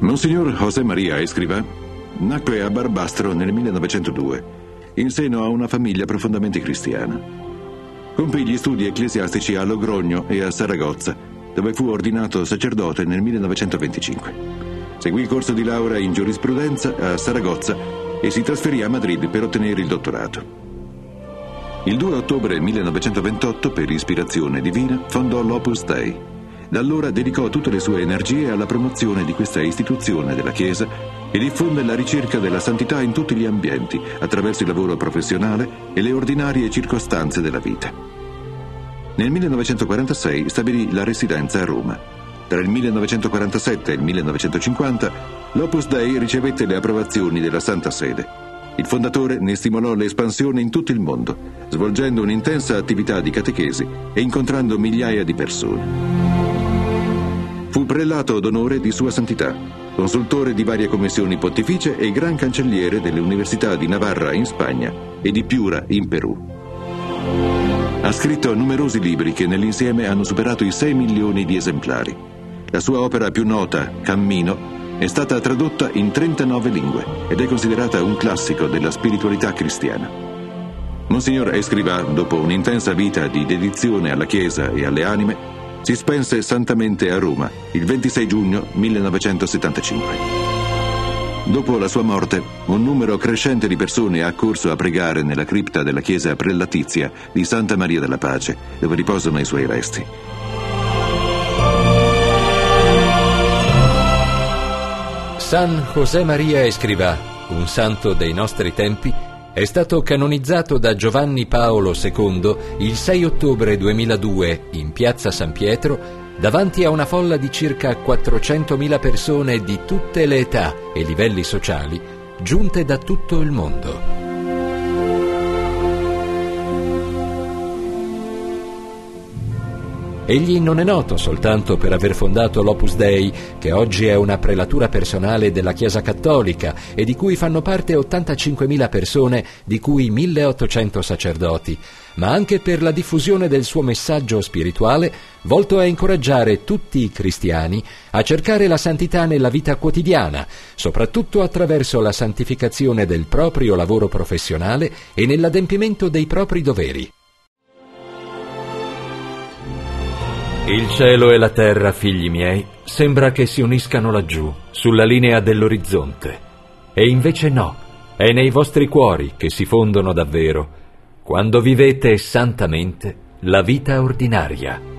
Monsignor José María Escrivá nacque a Barbastro nel 1902, in seno a una famiglia profondamente cristiana. Compì gli studi ecclesiastici a Logrogno e a Saragozza, dove fu ordinato sacerdote nel 1925. Seguì il corso di laurea in giurisprudenza a Saragozza e si trasferì a Madrid per ottenere il dottorato. Il 2 ottobre 1928, per ispirazione divina, fondò l'Opus Dei, da allora dedicò tutte le sue energie alla promozione di questa istituzione della Chiesa e diffonde la ricerca della santità in tutti gli ambienti, attraverso il lavoro professionale e le ordinarie circostanze della vita. Nel 1946 stabilì la residenza a Roma. Tra il 1947 e il 1950 l'Opus Dei ricevette le approvazioni della Santa Sede. Il fondatore ne stimolò l'espansione in tutto il mondo, svolgendo un'intensa attività di catechesi e incontrando migliaia di persone. Fu prelato d'onore di Sua Santità, consultore di varie commissioni pontificie e gran cancelliere delle università di Navarra in Spagna e di Piura in Perù. Ha scritto numerosi libri che nell'insieme hanno superato i 6 milioni di esemplari. La sua opera più nota, Cammino, è stata tradotta in 39 lingue ed è considerata un classico della spiritualità cristiana. Monsignor Escrivà, dopo un'intensa vita di dedizione alla Chiesa e alle anime, si spense santamente a Roma il 26 giugno 1975. Dopo la sua morte, un numero crescente di persone ha accorso a pregare nella cripta della chiesa prelatizia di Santa Maria della Pace, dove riposano i suoi resti. San José Maria Escrivà, un santo dei nostri tempi, è stato canonizzato da Giovanni Paolo II il 6 ottobre 2002 in piazza San Pietro davanti a una folla di circa 400.000 persone di tutte le età e livelli sociali giunte da tutto il mondo. Egli non è noto soltanto per aver fondato l'Opus Dei, che oggi è una prelatura personale della Chiesa Cattolica e di cui fanno parte 85.000 persone, di cui 1.800 sacerdoti, ma anche per la diffusione del suo messaggio spirituale volto a incoraggiare tutti i cristiani a cercare la santità nella vita quotidiana, soprattutto attraverso la santificazione del proprio lavoro professionale e nell'adempimento dei propri doveri. Il cielo e la terra, figli miei, sembra che si uniscano laggiù, sulla linea dell'orizzonte. E invece no, è nei vostri cuori che si fondono davvero, quando vivete santamente la vita ordinaria.